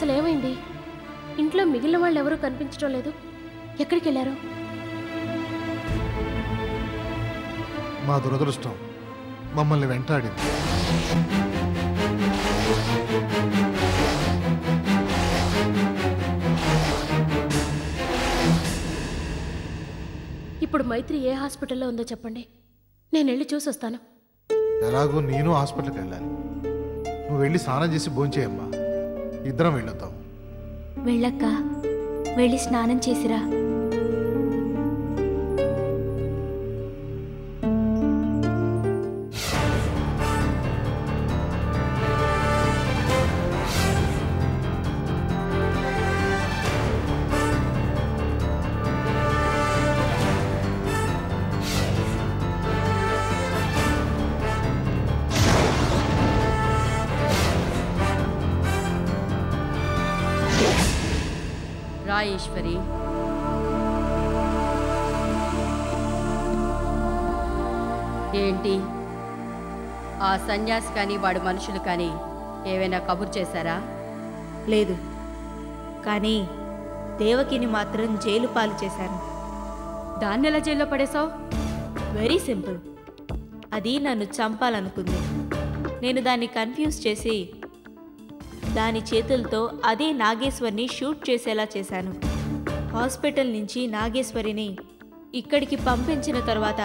అసలు ఏమైంది ఇంట్లో మిగిలిన వాళ్ళు ఎవరూ కనిపించడం లేదు. ఎక్కడికి వెళ్ళారు? మా దురదృష్టం మమ్మల్ని వెంటాడింది. ఇప్పుడు మైత్రి ఏ హాస్పిటల్లో ఉందో చెప్పండి. నేను వెళ్ళి చూసి వస్తాను ఎలాగో నేను హాస్పిటల్కి వెళ్ళాలి. నువ్వు వెళ్ళి స్నానం చేసి భోంచేయమ్మా. ఇద్దరం వెళ్ళొద్దాం. వెళ్ళక్క వెళ్ళి స్నానం చేసిరా. ఈశ్వరి. ఏంటి? ఆ సన్యాసి కానీ వాడు మనుషులు కానీ ఏవైనా కబురు చేశారా? లేదు. కానీ దేవకిని మాత్రం జైలు పాలు చేశాను. దాన్ని ఎలా జైల్లో పడేశావు? Very simple. అది నన్ను చంపాలనుకుంది. నేను దాన్ని కన్ఫ్యూజ్ చేసి దాని చేతులతో అదే నాగేశ్వరిని షూట్ చేసేలా చేశాను. హాస్పిటల్ నుంచి నాగేశ్వరిని ఇక్కడికి పంపించిన తర్వాత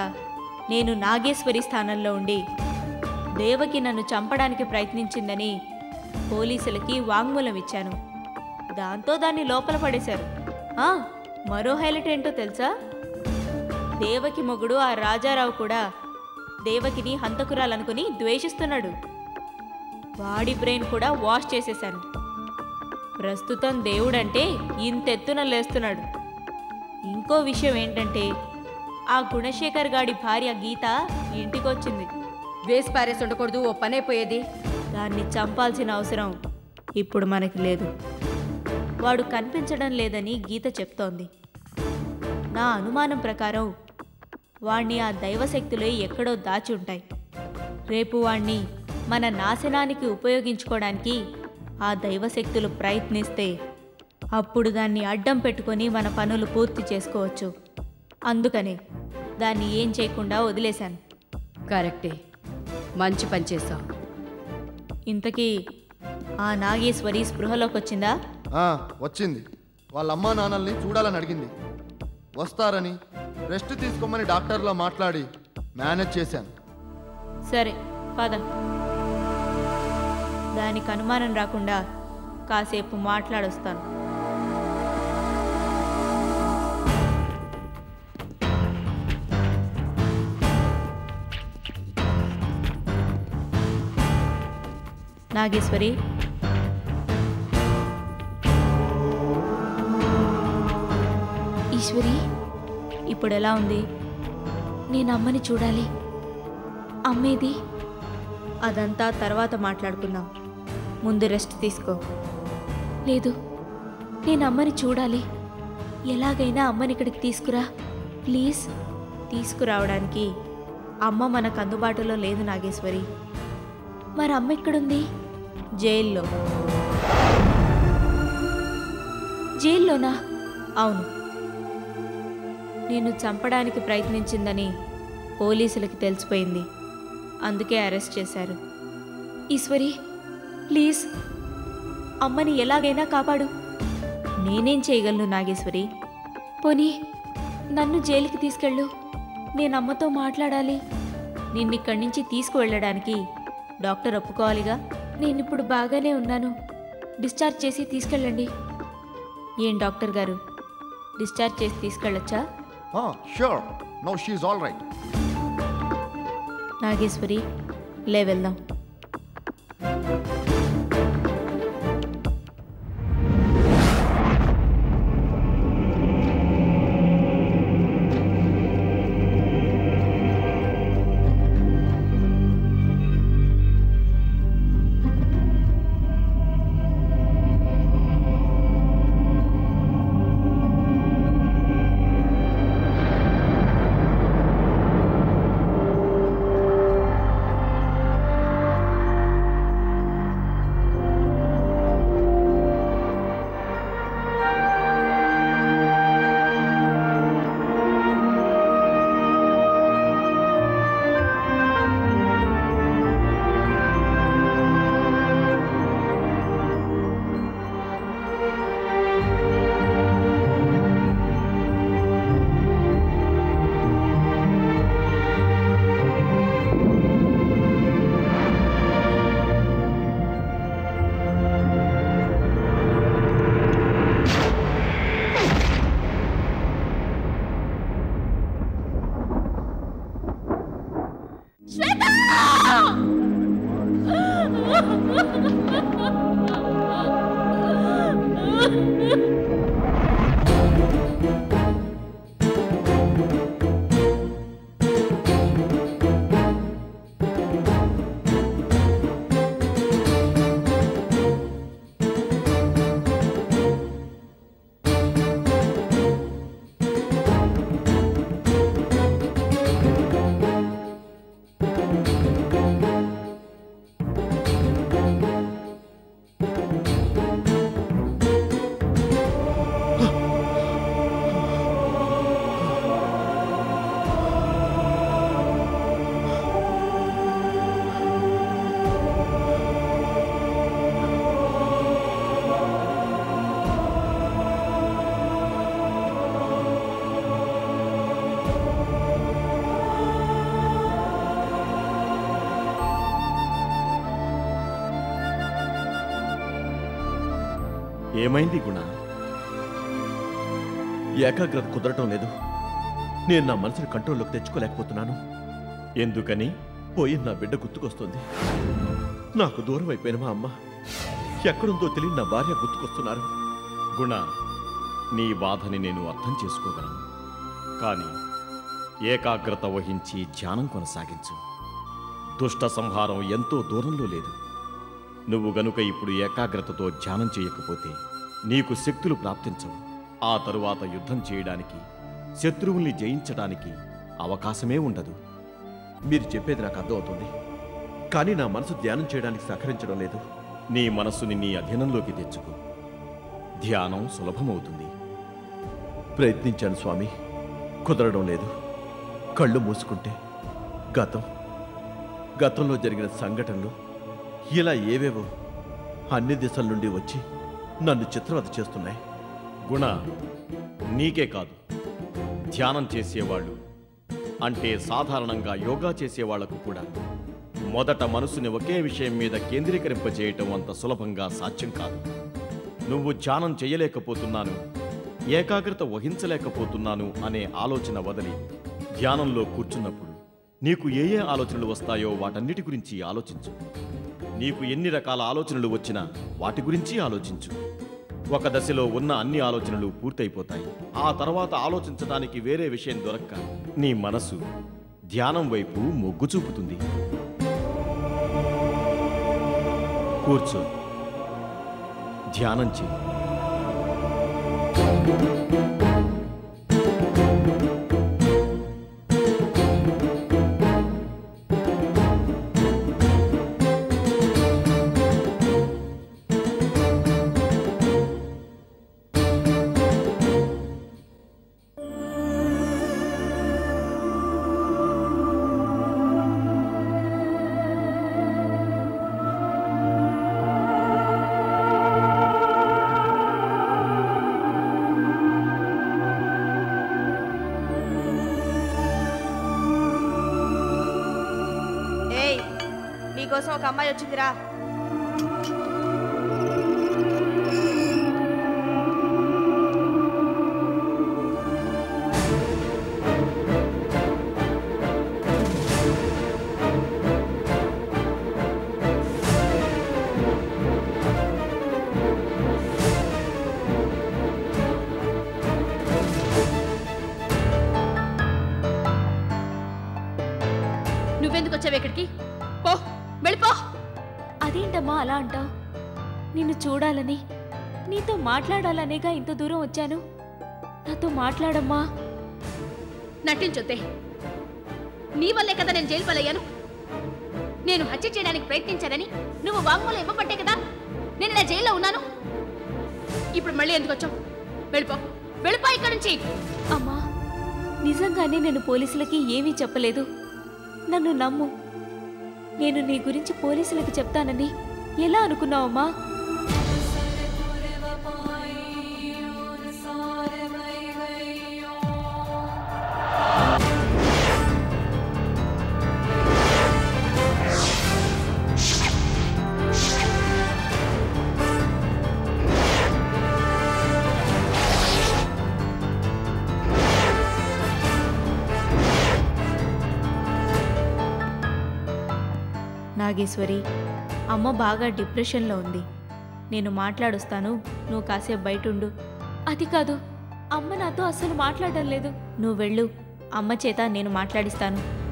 నేను నాగేశ్వరి స్థానంలో ఉండి దేవకి నన్ను చంపడానికి ప్రయత్నించిందని పోలీసులకి వాంగ్మూలం ఇచ్చాను. దాంతో దాన్ని లోపల పడేశారు. మరో హైలైట్ ఏంటో తెలుసా? దేవకి మొగుడు ఆ రాజారావు కూడా దేవకిని హంతకురాలనుకుని ద్వేషిస్తున్నాడు. వాడి బ్రెయిన్ కూడా వాష్ చేసేశాను. ప్రస్తుతం దేవుడంటే ఇంతెత్తున లేస్తున్నాడు. ఇంకో విషయం ఏంటంటే ఆ గుణశేఖర్ గాడి భార్య గీత ఇంటికొచ్చింది. వేసి పారేసి ఉండకూడదు ఓ పని అయిపోయేది దాన్ని చంపాల్సిన అవసరం ఇప్పుడు మనకి లేదు. వాడు కనిపించడం లేదని గీత చెప్తోంది. నా అనుమానం ప్రకారం వాణ్ణి ఆ దైవశక్తులే ఎక్కడో దాచి ఉంటాయి. రేపు వాణ్ణి మన నాశనానికి ఉపయోగించుకోవడానికి ఆ దైవశక్తులు ప్రయత్నిస్తే అప్పుడు దాన్ని అడ్డం పెట్టుకొని మన పనులు పూర్తి చేసుకోవచ్చు. అందుకనే దాన్ని ఏం చేయకుండా వదిలేశాను. కరెక్టే. మంచి పని చేసావు ఇంతకీ ఆ నాగేశ్వరి స్పృహలోకి వచ్చిందా? ఆ, వచ్చింది. వాళ్ళ అమ్మా నాన్నల్ని చూడాలని అడిగింది. వస్తారని రెస్ట్ తీసుకోమని డాక్టర్లో మాట్లాడి మేనేజ్ చేశాను. సరే పద. దానికి అనుమానం రాకుండా కాసేపు మాట్లాడొస్తాను. నాగేశ్వరి? ఈశ్వరి ఇప్పుడు ఎలా ఉంది? నేను అమ్మని చూడాలి. అమ్మేది? అదంతా తర్వాత మాట్లాడుకుందాం. ముందు రెస్ట్ తీసుకో. లేదు. నేను అమ్మని చూడాలి. ఎలాగైనా అమ్మని ఇక్కడికి తీసుకురా. ప్లీజ్. తీసుకురావడానికి అమ్మ మనకు అందుబాటులో లేదు నాగేశ్వరి. మరి అమ్మ ఎక్కడుంది? జైల్లో. జైల్లోనా? అవును. నేను చంపడానికి ప్రయత్నించిందని పోలీసులకి తెలిసిపోయింది. అందుకే అరెస్ట్ చేశారు. ఈశ్వరి ప్లీజ్. అమ్మని ఎలాగైనా కాపాడు. నేనేం చేయగలను నాగేశ్వరి? పోనీ నన్ను జైలుకి తీసుకెళ్ళు. నేను అమ్మతో మాట్లాడాలి. నిన్నిక్కడి నుంచి తీసుకువెళ్ళడానికి డాక్టర్ ఒప్పుకోవాలిగా? నేను ఇప్పుడు బాగానే ఉన్నాను. డిశ్చార్జ్ చేసి తీసుకెళ్ళండి. ఏం డాక్టర్ గారు? డిశ్చార్జ్ చేసి తీసుకెళ్ళొచ్చా? Sure no she all right Nageswari లే వెళ్దాం ఏమైంది గుణ? ఏకాగ్రత కుదరటం లేదు. నేను నా మనసుని కంట్రోల్లోకి తెచ్చుకోలేకపోతున్నాను. ఎందుకని? పోయి నా బిడ్డ గుర్తుకొస్తుంది. నాకు దూరం అయిపోయిన మా అమ్మ ఎక్కడుందో తెలియని నా భార్య గుర్తుకొస్తున్నారు. గుణ నీ బాధని నేను అర్థం చేసుకోగలను. కానీ ఏకాగ్రత వహించి ధ్యానం కొనసాగించు. దుష్ట సంహారం ఎంతో దూరంలో లేదు. నువ్వు గనుక ఇప్పుడు ఏకాగ్రతతో ధ్యానం చేయకపోతే నీకు శక్తులు ప్రాప్తించవు. ఆ తరువాత యుద్ధం చేయడానికి శత్రువుల్ని జయించడానికి అవకాశమే ఉండదు. మీరు చెప్పేది నాకు అర్థమవుతుంది. కానీ నా మనసు ధ్యానం చేయడానికి సహకరించడం లేదు. నీ మనస్సుని నీ అధీనంలోకి తెచ్చుకో. ధ్యానం సులభమవుతుంది. ప్రయత్నించాను స్వామి. కుదరడం లేదు. కళ్ళు మూసుకుంటే గతం. గతంలో జరిగిన సంఘటనలు ఇలా ఏవేవో అన్ని దిశల నుండి వచ్చి నన్ను చిత్రవద చేస్తున్నాయి. గుణ నీకే కాదు. ధ్యానం చేసేవాళ్ళు అంటే సాధారణంగా యోగా చేసేవాళ్ళకు కూడా. మొదట మనసుని ఒకే విషయం మీద కేంద్రీకరింపజేయటం అంత సులభంగా సాధ్యం కాదు. నువ్వు ధ్యానం చేయలేకపోతున్నాను ఏకాగ్రత వహించలేకపోతున్నాను అనే ఆలోచన వదిలి ధ్యానంలో కూర్చున్నప్పుడు నీకు ఏ ఏ ఆలోచనలు వస్తాయో వాటన్నిటి గురించి ఆలోచించు. నీకు ఎన్ని రకాల ఆలోచనలు వచ్చినా వాటి గురించి ఆలోచించు. ఒక దశలో ఉన్న అన్ని ఆలోచనలు పూర్తయిపోతాయి. ఆ తర్వాత ఆలోచించడానికి వేరే విషయం దొరక్క నీ మనసు ధ్యానం వైపు మొగ్గు చూపుతుంది. కూర్చో. ధ్యానం చెయ్యి. నీకోసం ఒక అమ్మాయి వచ్చిందిరా. మాట్లాడాలనేగా ఇంత దూరం వచ్చాను? నాతో మాట్లాడమ్మా. నటించొద్దే నీ వల్లే కదా నేను జైలు పాలయ్యాను నేను హత్య చేయడానికి ప్రయత్నించానని నువ్వు వాంగ్మూలం ఇవ్వబట్టే కదా నేను ఇలా జైల్లో ఉన్నాను. ఇప్పుడు మళ్ళీ ఎందుకు వచ్చావు? వెళ్ళిపో. వెళ్ళిపో ఇక్కడి నుంచి. అమ్మా నిజంగానే నేను పోలీసులకి ఏమీ చెప్పలేదు. నన్ను నమ్ము. నేను నీ గురించి పోలీసులకి చెప్తానని ఎలా అనుకున్నావమ్మా? నాగేశ్వరి అమ్మ బాగా డిప్రెషన్లో ఉంది. నేను మాట్లాడొస్తాను నువ్వు కాసేపు బయట ఉండు అది కాదు అమ్మ నాతో అస్సలు మాట్లాడడం లేదు. నువ్వు వెళ్ళు అమ్మ చేత నేను మాట్లాడిస్తాను.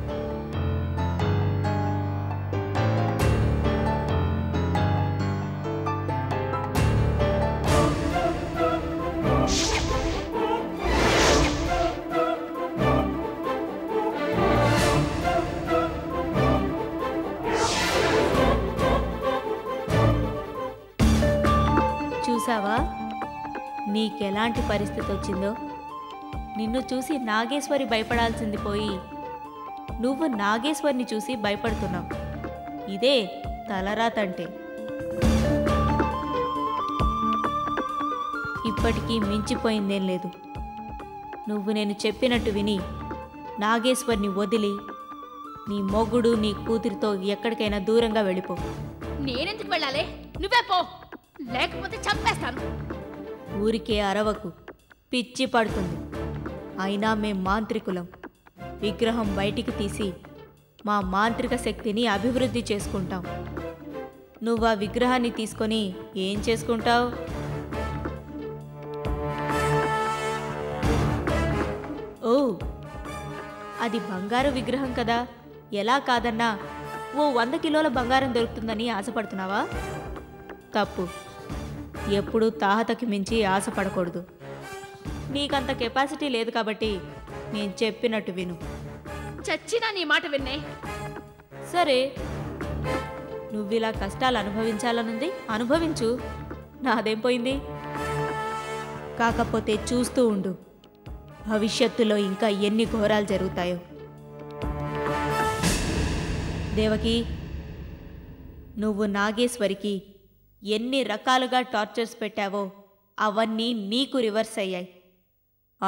నీకెలాంటి పరిస్థితి వచ్చిందో? నిన్ను చూసి నాగేశ్వరి భయపడాల్సింది పోయి నువ్వు నాగేశ్వరిని చూసి భయపడుతున్నావు. ఇదే తలరాతంటే. ఇప్పటికీ మించిపోయిందేం లేదు. నువ్వు నేను చెప్పినట్టు విని నాగేశ్వరిని వదిలి నీ మొగుడు నీ కూతురితో ఎక్కడికైనా దూరంగా వెళ్ళిపో. నేనెందుకు వెళ్ళాలి? నువ్వే పో. లేకపోతే చంపేస్తాను. ఊరికే అరవకు. పిచ్చి పడుతుంది. అయినా మేం మాంత్రికులం. విగ్రహం బయటికి తీసి మా మాంత్రిక శక్తిని అభివృద్ధి చేసుకుంటాం. నువ్వు ఆ విగ్రహాన్ని తీసుకొని ఏం చేసుకుంటావు? ఓ! అది బంగారు విగ్రహం కదా. ఎలా కాదన్నా ఓ వంద కిలోల బంగారం దొరుకుతుందని ఆశపడుతున్నావా? తప్పు. ఎప్పుడూ తాహతకి మించి ఆశపడకూడదు. నీకంత కెపాసిటీ లేదు కాబట్టి నేను చెప్పినట్టు విను. చచ్చినా నీ మాట విన్నే. సరే. నువ్విలా కష్టాలు అనుభవించాలనుంది అనుభవించు. నాదేం పోయింది? కాకపోతే చూస్తూ ఉండు. భవిష్యత్తులో ఇంకా ఎన్ని ఘోరాలు జరుగుతాయో. దేవకి నువ్వు నాగేశ్వరికి ఎన్ని రకాలుగా టార్చర్స్ పెట్టావో అవన్నీ నీకు రివర్స్ అయ్యాయి.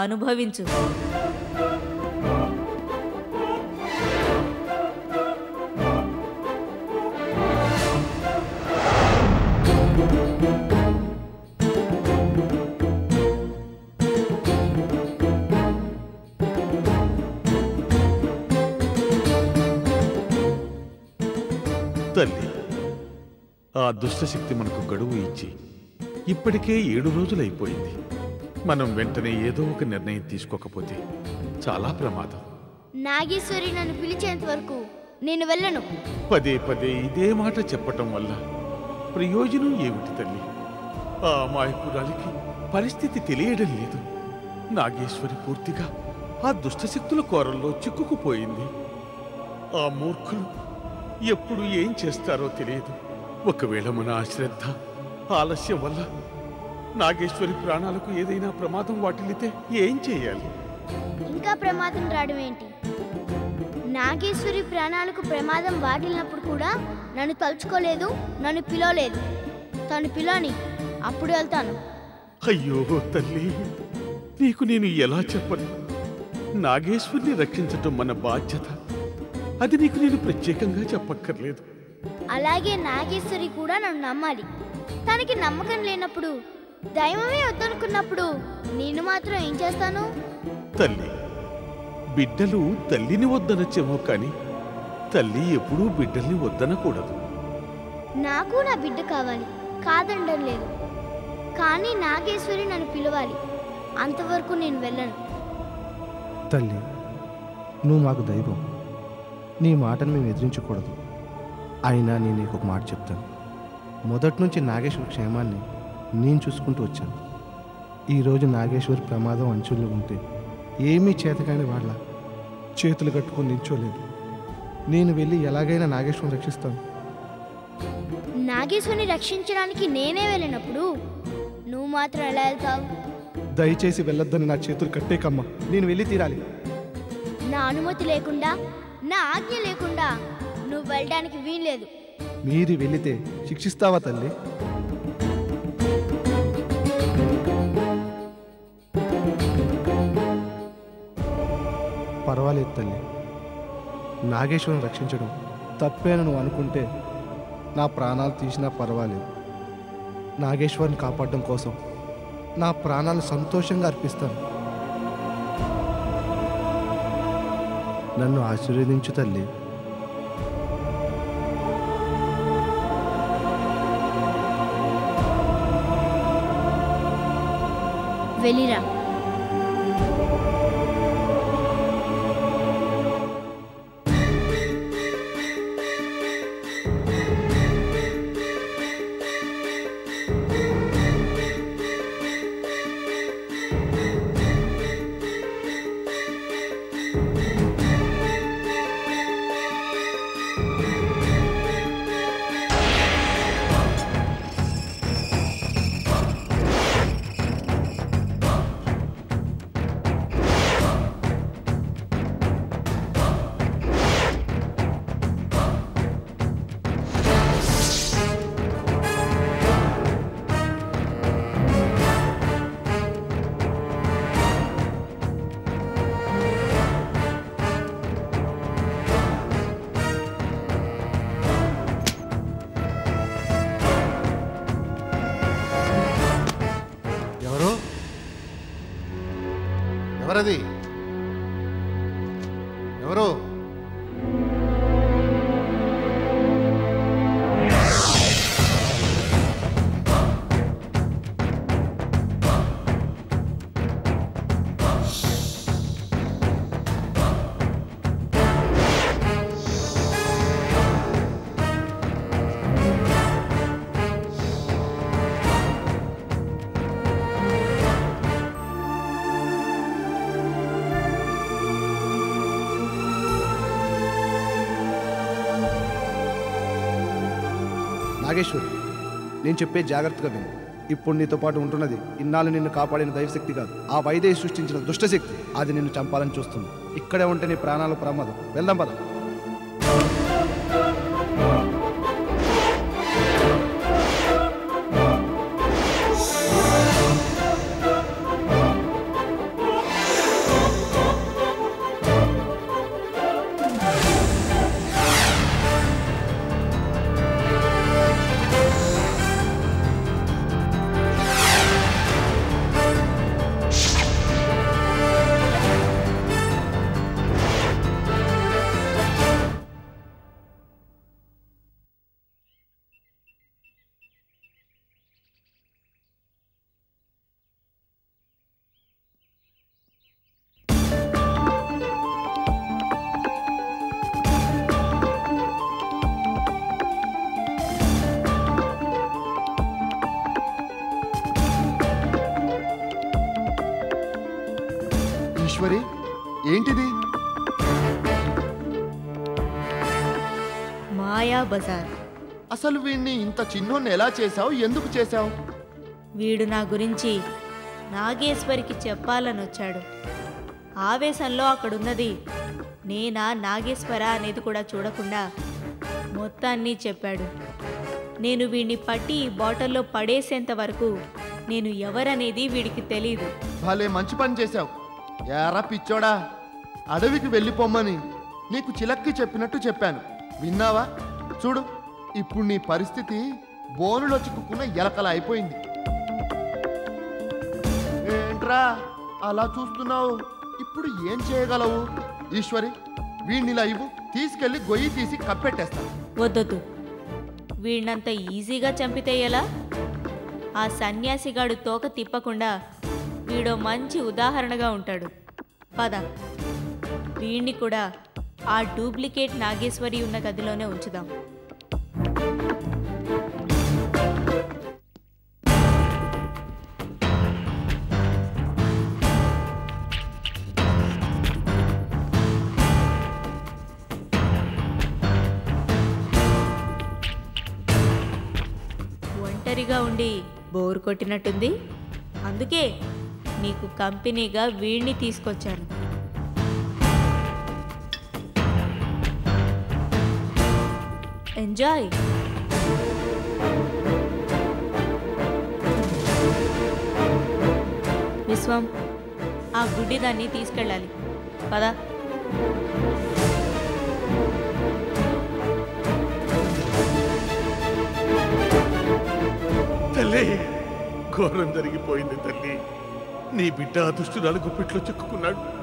అనుభవించు. ఆ దుష్టశక్తి మనకు గడువు ఇచ్చి ఇప్పటికే ఏడు రోజులైపోయింది. మనం వెంటనే ఏదో ఒక నిర్ణయం తీసుకోకపోతే చాలా ప్రమాదం. నాగేశ్వరి నన్ను పిలిచేంత వరకు నేను వెళ్ళను. పదే పదే ఇదే మాట చెప్పటం వల్ల ప్రయోజనం ఏమిటి తల్లి? ఆ అమాయకురాలికి పరిస్థితి తెలియడం లేదు. నాగేశ్వరి పూర్తిగా ఆ దుష్టశక్తుల కోరల్లో చిక్కుకుపోయింది. ఆ మూర్ఖులు ఎప్పుడు ఏం చేస్తారో తెలియదు. ఒకవేళ మన అశ్రద్ధ ఆలస్యం వల్ల నాగేశ్వరి ప్రాణాలకు ఏదైనా ప్రమాదం వాటిల్లితే ఏం చేయాలి? ఇంకా ప్రమాదం రావడం ఏంటి? నాగేశ్వరి ప్రాణాలకు ప్రమాదం వాటిల్లినప్పుడు కూడా నన్ను తలుచుకోలేదు నన్ను పిలవలేదు. తను పిలోని అప్పుడు వెళ్తాను. అయ్యో తల్లి నీకు నేను ఎలా చెప్పను? నాగేశ్వరిని రక్షించటం మన బాధ్యత. అది నీకు నేను ప్రత్యేకంగా చెప్పక్కర్లేదు. అలాగే నాగేశ్వరి కూడా నన్ను నమ్మాలి. తనకి నమ్మకం లేనప్పుడు దైవమే వద్దనుకున్నప్పుడు నేను మాత్రం ఏం చేస్తాను? తల్లి బిడ్డలు తల్లిని వద్దనచ్చేమో కానీ తల్లి ఎప్పుడూ బిడ్డల్ని వద్దనకూడదు. నాకు నా బిడ్డ కావాలి కాదండం లేదు. కానీ నాగేశ్వరి నన్ను పిలవాలి అంతవరకు నేను వెళ్ళను. తల్లి నువ్వు మాకు దైవం. నీ మాటను మేము ఎదిరించకూడదు. అయినా నేను నీకు ఒక మాట చెప్తాను. మొదటి నుంచి నాగేశ్వరి క్షేమాన్ని నేను చూసుకుంటూ వచ్చాను. ఈరోజు నాగేశ్వరి ప్రమాదం అంచుల్లో ఉంటే ఏమీ చేతకాని వాళ్ళ చేతులు కట్టుకొని నించోలేదు నేను వెళ్ళి ఎలాగైనా నాగేశ్వరం రక్షిస్తాను. నాగేశ్వరిని రక్షించడానికి నేనే వెళ్ళినప్పుడు నువ్వు మాత్రం ఎలా వెళ్తావు? దయచేసి వెళ్ళొద్దని నా చేతులు కట్టేకమ్మా నేను వెళ్ళి తీరాలి. నా అనుమతి లేకుండా నా ఆజ్ఞ లేకుండా నువ్వు వెళ్ళడానికి వీల్లేదు. మీరు వెళితే శిక్షిస్తావా తల్లి? పర్వాలేదు తల్లి. నాగేశ్వరం రక్షించడం తప్పేను నువ్వు అనుకుంటే నా ప్రాణాలు తీసినా పర్వాలేదు. నాగేశ్వరిని కాపాడడం కోసం నా ప్రాణాలు సంతోషంగా అర్పిస్తాను. నన్ను ఆశీర్వదించు తల్లి. వెళ్ళిరా ఎవరది? ఎవరు? నేను చెప్పే జాగ్రత్తగా విను. ఇప్పుడు నీతో పాటు ఉంటున్నది ఇన్నాళ్ళు నిన్ను కాపాడిన దైవశక్తి కాదు. ఆ వైదేహి సృష్టించిన దుష్టశక్తి. అది నిన్ను చంపాలని చూస్తుంది. ఇక్కడే ఉంటే నీ ప్రాణాలు ప్రమాదం. వెళ్దాం పద. బజార్. అసలు వీణ్ణి ఇంత చిన్నోన్ని ఎలా చేశావు? ఎందుకు చేశావు? వీడు నా గురించి నాగేశ్వరికి చెప్పాలని వచ్చాడు ఆవేశంలో అక్కడున్నది నేనా నాగేశ్వర అనేది కూడా చూడకుండా మొత్తాన్ని చెప్పాడు. నేను వీడిని పట్టి బాటిల్లో పడేసేంత వరకు నేను ఎవరనేది వీడికి తెలీదు. భలే మంచి పని చేశావు. ఏరా పిచ్చోడా అడవికి వెళ్ళిపోమ్మని నీకు చిలక్కి చెప్పినట్టు చెప్పాను. విన్నావా? చూడు ఇప్పుడు నీ పరిస్థితి బోనులో చిక్కుకున్న ఎలకల అయిపోయింది. ఏంట్రా అలా చూస్తున్నావు? ఇప్పుడు ఏం చేయగలవు? ఈశ్వరి వీణ్ణిలా ఇవ్వు తీసుకెళ్ళి గొయ్యి తీసి కప్పెట్టేస్తాను వద్దొద్దు. వీడినంత ఈజీగా చంపితే ఎలా? ఆ సన్యాసిగాడు తోక తిప్పకుండా వీడో మంచి ఉదాహరణగా ఉంటాడు. పద. వీణ్ణి కూడా ఆ డూప్లికేట్ నాగేశ్వరి ఉన్న గదిలోనే ఉంచుదాం. ఒంటరిగా ఉండి బోరు కొట్టినట్టుంది. అందుకే నీకు కంపెనీగా వీడిని తీసుకొచ్చాను. ఎంజాయ్ విశ్వం ఆ గుడ్డి దాన్ని తీసుకెళ్ళాలి. పదా. తల్లి ఘోరం జరిగిపోయింది తల్లి. నీ బిడ్డ అదృష్టురాలు గుప్పిట్లో చిక్కుకున్నాడు.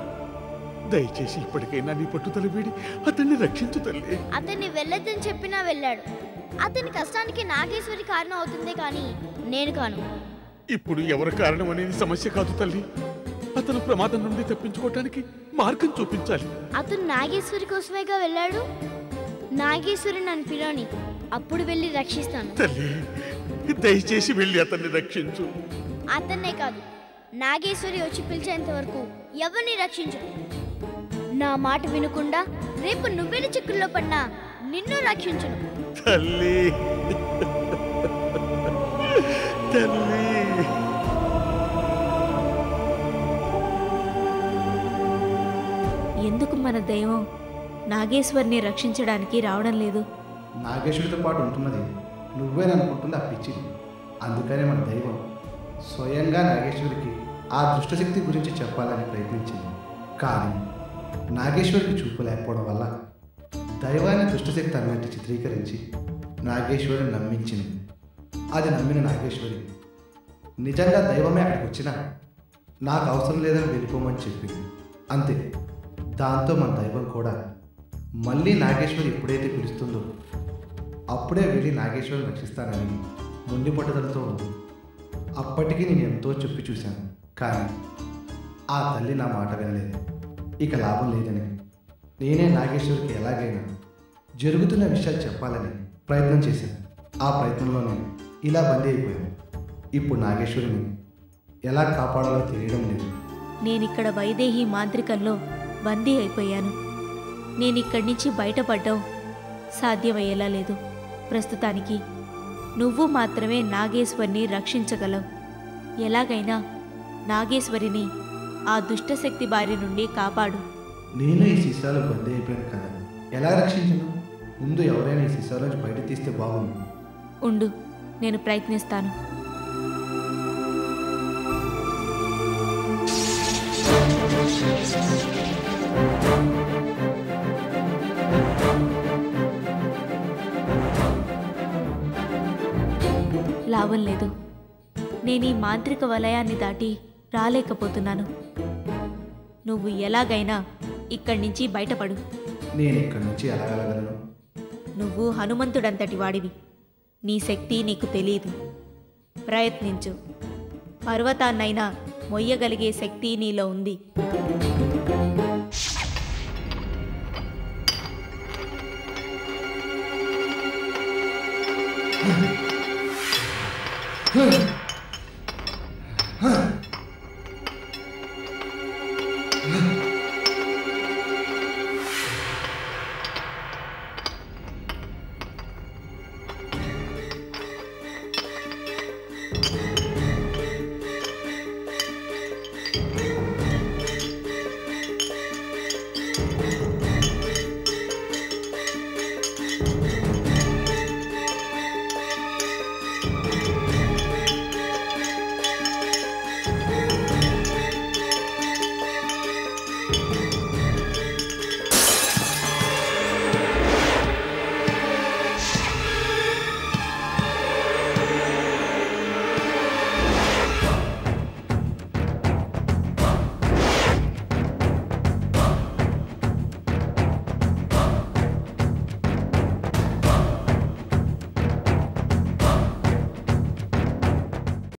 దయచేసి ఇప్పటికైనా నీ పట్టుదల వీడి అతన్ని రక్షించు తల్లి. అతన్ని వెళ్ళొద్దని చెప్పినా వెళ్ళాడు. అతని కష్టానికి నాగేశ్వరి కారణం అవుతుందే కానీ నేను కాను. ఇప్పుడు ఎవరు కారణం అనేది సమస్య కాదు తల్లి. అతను ప్రమాదం నుండి తప్పించుకోవటానికి మార్గం చూపించాలి. అతను నాగేశ్వరి కోసమేగా వెళ్ళాడు? నాగేశ్వరి నన్ను పిలోని అప్పుడు వెళ్ళి రక్షిస్తాను. తల్లి దయచేసి వెళ్ళి అతన్ని రక్షించు. అతన్నే కాదు నాగేశ్వరి వచ్చి పిలిచేంత వరకు ఎవరిని రక్షించు? నా మాట వినకుండా రేపు నువ్వెని చిక్కుల్లో పడినా నిన్ను రక్షించును. తల్లి. తల్లి. ఎందుకు మన దైవం నాగేశ్వరిని రక్షించడానికి రావడం లేదు? నాగేశ్వరితో పాటు ఉంటున్నది నువ్వేననుకుంటుంది ఆ పిచ్చిది అందుకనే మన దైవం స్వయంగా నాగేశ్వరికి ఆ దుష్టశక్తి గురించి చెప్పాలని ప్రయత్నించింది. కానీ నాగేశ్వరికి చూపు లేకపోవడం వల్ల దైవాన్ని దుష్టశక్తి అన్నట్టు చిత్రీకరించి నాగేశ్వరిని నమ్మించింది. అది నమ్మిన నాగేశ్వరి నిజంగా దైవమే అక్కడికి వచ్చినా నాకు అవసరం లేదని వెళ్ళిపోమని చెప్పింది. అంతే దాంతో మన దైవం కూడా మళ్ళీ నాగేశ్వరి ఎప్పుడైతే పిలుస్తుందో అప్పుడే వెళ్ళి నాగేశ్వరిని రక్షిస్తానని ముండి పట్టుదలతో ఉంది. అప్పటికి నేను ఎంతో చెప్పి చూశాను కానీ ఆ తల్లి నా మాట వినలేదు. ఇక లాభం లేదని. నేనే నాగేశ్వరికి ఎలాగైనా జరుగుతున్న విషయాలు చెప్పాలని ప్రయత్నం చేశాను. ఆ ప్రయత్నంలోనే ఇలా బందీ అయిపోయాను. ఇప్పుడు నాగేశ్వరిని ఎలా కాపాడాలో తెలియడం లేదు. నేనిక్కడ వైదేహి మాంత్రికంలో బందీ అయిపోయాను. నేనిక్కడి నుంచి బయటపడ్డం సాధ్యమయ్యేలా లేదు. ప్రస్తుతానికి నువ్వు మాత్రమే నాగేశ్వరిని రక్షించగలవు. ఎలాగైనా నాగేశ్వరిని ఆ దుష్టశక్తి బారి నుండి కాపాడు. నేను ఈ సీసాలో బందీ అయిపోయాను కదా ఎలా రక్షించను? ముందు ఎవరైనా ఈ సీసాలోంచి బయట తీస్తే బాగుంది ఉండు నేను ప్రయత్నిస్తాను. లాభం లేదు. నేను ఈ మాంత్రిక వలయాన్ని దాటి రాలేకపోతున్నాను. నువ్వు ఎలాగైనా ఇక్కడి నుంచి బయటపడు. నేను ఇక్కడి నుంచి ఎలా వెళ్ళగలను నువ్వు హనుమంతుడంతటి వాడివి. నీ శక్తి నీకు తెలియదు ప్రయత్నించు. పర్వతాన్నైనా మొయ్యగలిగే శక్తి నీలో ఉంది. Huh.